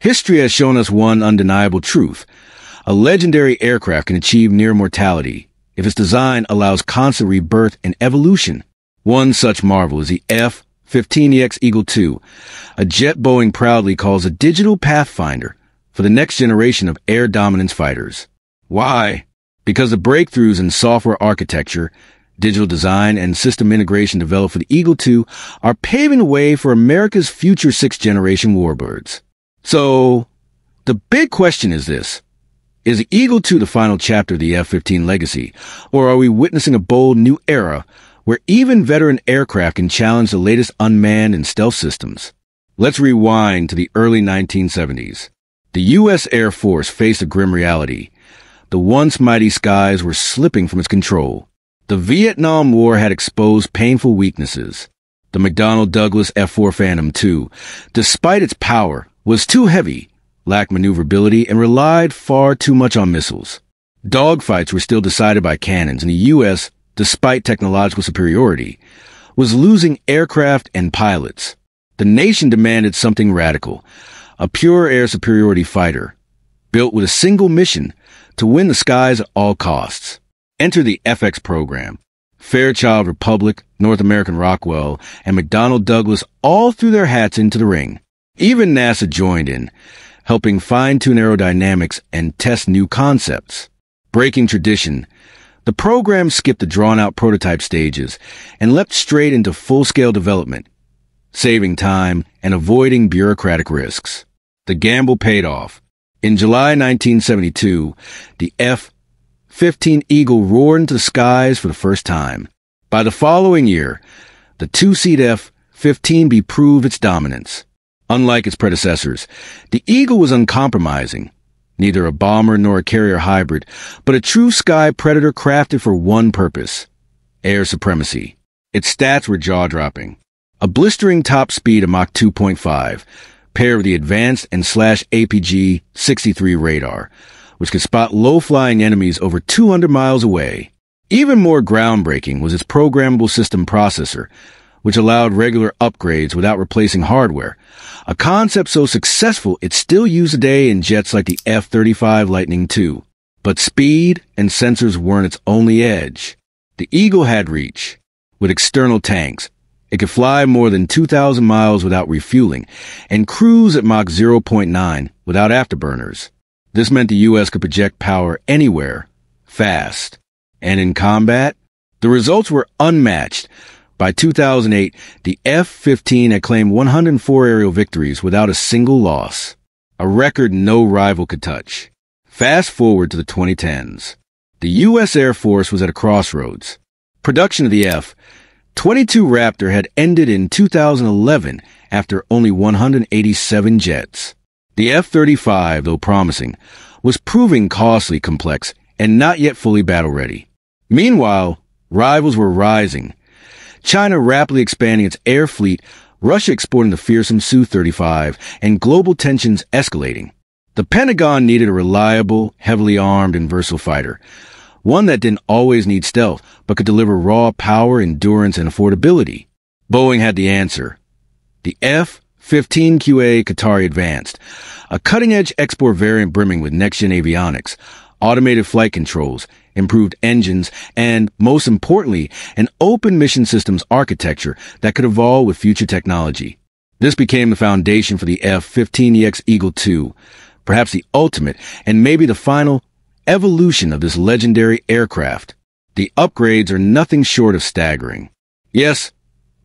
History has shown us one undeniable truth. A legendary aircraft can achieve near mortality if its design allows constant rebirth and evolution. One such marvel is the F-15EX Eagle II, a jet Boeing proudly calls a digital pathfinder for the next generation of air dominance fighters. Why? Because the breakthroughs in software architecture, digital design, and system integration developed for the Eagle II are paving the way for America's future sixth generation warbirds. So, the big question is this. Is Eagle 2 the final chapter of the F-15 legacy, or are we witnessing a bold new era where even veteran aircraft can challenge the latest unmanned and stealth systems? Let's rewind to the early 1970s. The U.S. Air Force faced a grim reality. The once mighty skies were slipping from its control. The Vietnam War had exposed painful weaknesses. The McDonnell Douglas F-4 Phantom II, despite its power, was too heavy, lacked maneuverability, and relied far too much on missiles. Dogfights were still decided by cannons, and the U.S., despite technological superiority, was losing aircraft and pilots. The nation demanded something radical, a pure air superiority fighter, built with a single mission to win the skies at all costs. Enter the FX program. Fairchild Republic, North American Rockwell, and McDonnell Douglas all threw their hats into the ring. Even NASA joined in, helping fine-tune aerodynamics and test new concepts. Breaking tradition, the program skipped the drawn-out prototype stages and leapt straight into full-scale development, saving time and avoiding bureaucratic risks. The gamble paid off. In July 1972, the F-15 Eagle roared into the skies for the first time. By the following year, the two-seat F-15B proved its dominance. Unlike its predecessors, the Eagle was uncompromising, neither a bomber nor a carrier hybrid, but a true sky predator crafted for one purpose air supremacy. Its stats were jaw dropping. A blistering top speed of Mach 2.5, paired with the advanced AN slash APG 63 radar, which could spot low flying enemies over 200 miles away. Even more groundbreaking was its programmable system processor, which allowed regular upgrades without replacing hardware, a concept so successful it's still used today in jets like the F-35 Lightning II. But speed and sensors weren't its only edge. The Eagle had reach. With external tanks, it could fly more than 2,000 miles without refueling and cruise at Mach 0.9 without afterburners. This meant the U.S. could project power anywhere, fast. And in combat, the results were unmatched, by 2008, the F-15 had claimed 104 aerial victories without a single loss, a record no rival could touch. Fast forward to the 2010s. The U.S. Air Force was at a crossroads. Production of the F-22 Raptor had ended in 2011 after only 187 jets. The F-35, though promising, was proving costly, complex, and not yet fully battle ready. Meanwhile, rivals were rising, China rapidly expanding its air fleet, Russia exporting the fearsome Su-35, and global tensions escalating. The Pentagon needed a reliable, heavily armed, and versatile fighter. One that didn't always need stealth, but could deliver raw power, endurance, and affordability. Boeing had the answer. The F-15QA Qatari Advanced, a cutting-edge export variant brimming with next-gen avionics, automated flight controls, improved engines, and, most importantly, an open mission systems architecture that could evolve with future technology. This became the foundation for the F-15EX Eagle II, perhaps the ultimate and maybe the final evolution of this legendary aircraft. The upgrades are nothing short of staggering. Yes,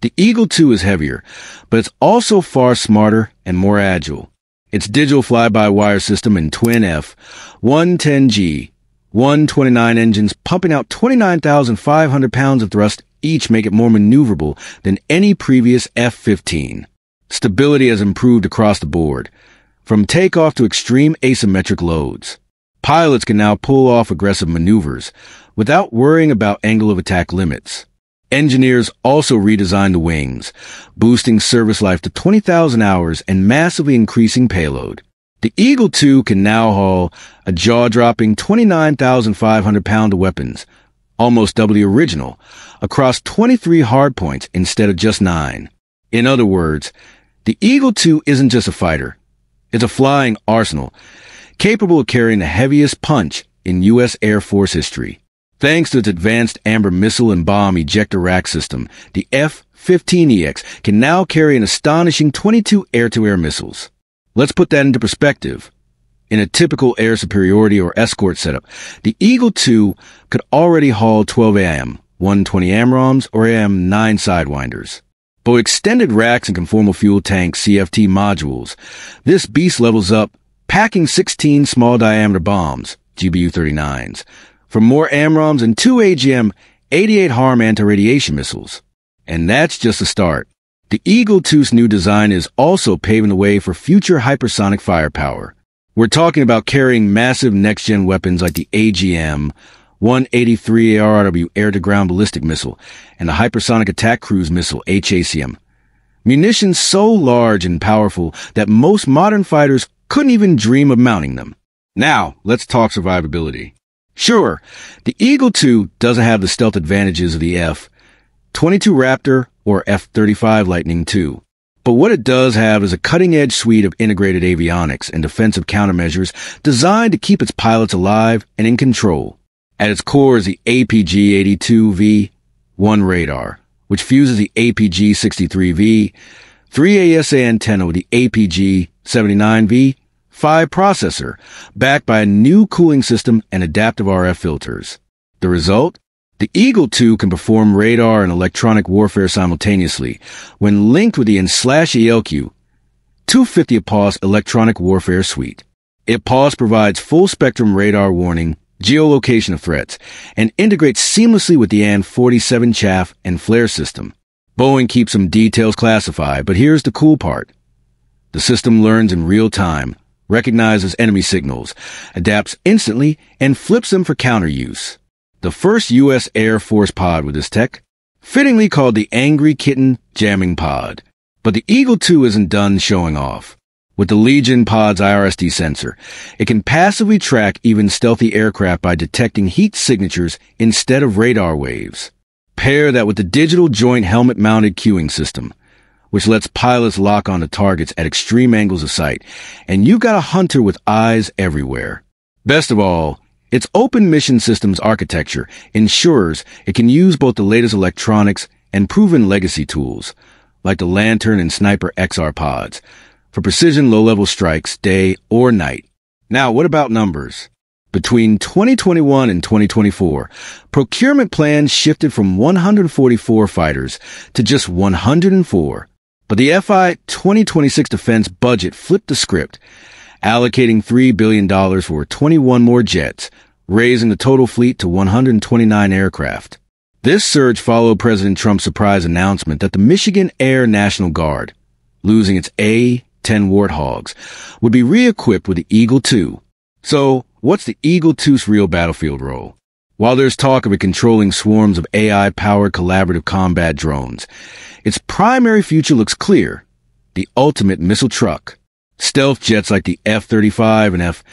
the Eagle II is heavier, but it's also far smarter and more agile. Its digital fly-by-wire system and twin F-110G 129 engines pumping out 29,500 pounds of thrust each make it more maneuverable than any previous F-15. Stability has improved across the board, from takeoff to extreme asymmetric loads. Pilots can now pull off aggressive maneuvers without worrying about angle of attack limits. Engineers also redesigned the wings, boosting service life to 20,000 hours and massively increasing payload. The Eagle II can now haul a jaw-dropping 29,500 pound of weapons, almost double the original, across 23 hardpoints instead of just nine. In other words, the Eagle II isn't just a fighter. It's a flying arsenal, capable of carrying the heaviest punch in U.S. Air Force history. Thanks to its advanced Amber missile and bomb ejector rack system, the F-15EX can now carry an astonishing 22 air-to-air missiles. Let's put that into perspective. In a typical air superiority or escort setup, the Eagle II could already haul 12 AIM, 120 AMRAAMs, or AIM-9 Sidewinders. But with extended racks and conformal fuel tank CFT modules, this beast levels up, packing 16 small diameter bombs, GBU-39s, four more AMRAAMs and two AGM-88 HARM anti-radiation missiles. And that's just the start. The Eagle II's new design is also paving the way for future hypersonic firepower. We're talking about carrying massive next-gen weapons like the AGM, 183 ARRW air-to-ground ballistic missile, and the Hypersonic Attack Cruise missile, HACM. Munitions so large and powerful that most modern fighters couldn't even dream of mounting them. Now, let's talk survivability. Sure, the Eagle II doesn't have the stealth advantages of the F-22 Raptor or F-35 Lightning II. But what it does have is a cutting-edge suite of integrated avionics and defensive countermeasures designed to keep its pilots alive and in control. At its core is the APG-82V-1 radar, which fuses the APG-63V, 3 AESA antenna with the APG-79V 5 processor, backed by a new cooling system and adaptive RF filters. The result? The Eagle II can perform radar and electronic warfare simultaneously when linked with the Enslash ALQ 250 EPAWSS electronic warfare suite. EPAWSS provides full spectrum radar warning, geolocation of threats, and integrates seamlessly with the AN-47 chaff and flare system. Boeing keeps some details classified, but here's the cool part. The system learns in real time, recognizes enemy signals, adapts instantly, and flips them for counter use the first U.S. Air Force pod with this tech, fittingly called the Angry Kitten Jamming Pod. But the Eagle II isn't done showing off. With the Legion pod's IRST sensor, it can passively track even stealthy aircraft by detecting heat signatures instead of radar waves. Pair that with the digital joint helmet mounted cueing system, which lets pilots lock onto targets at extreme angles of sight, and you've got a hunter with eyes everywhere. Best of all, its open mission systems architecture ensures it can use both the latest electronics and proven legacy tools, like the LANTIRN and Sniper XR pods, for precision low-level strikes day or night. Now, what about numbers? Between 2021 and 2024, procurement plans shifted from 144 fighters to just 104. But the FY 2026 defense budget flipped the script, allocating $3 billion for 21 more jets, raising the total fleet to 129 aircraft. This surge followed President Trump's surprise announcement that the Michigan Air National Guard, losing its A-10 Warthogs, would be re-equipped with the Eagle II. So, what's the Eagle II's real battlefield role? While there's talk of it controlling swarms of AI-powered collaborative combat drones, its primary future looks clear. The ultimate missile truck. Stealth jets like the F-35 and F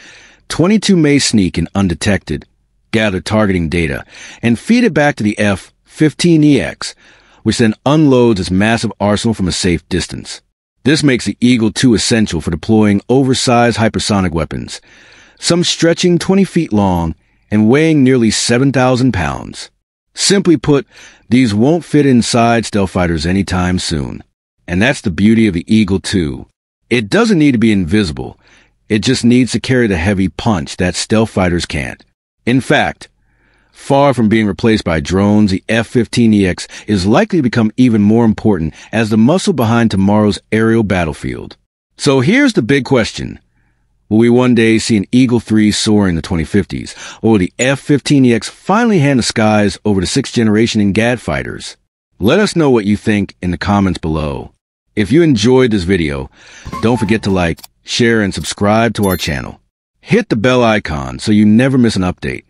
22 may sneak in undetected, gather targeting data, and feed it back to the F-15EX, which then unloads its massive arsenal from a safe distance. This makes the Eagle II essential for deploying oversized hypersonic weapons, some stretching 20 feet long and weighing nearly 7,000 pounds. Simply put, these won't fit inside stealth fighters anytime soon. And that's the beauty of the Eagle 2. It doesn't need to be invisible. It just needs to carry the heavy punch that stealth fighters can't. In fact, far from being replaced by drones, the F-15EX is likely to become even more important as the muscle behind tomorrow's aerial battlefield. So here's the big question. Will we one day see an Eagle 3 soar in the 2050s, or will the F-15EX finally hand the skies over to sixth generation NGAD fighters? Let us know what you think in the comments below. If you enjoyed this video, don't forget to like, share, and subscribe to our channel. Hit the bell icon so you never miss an update.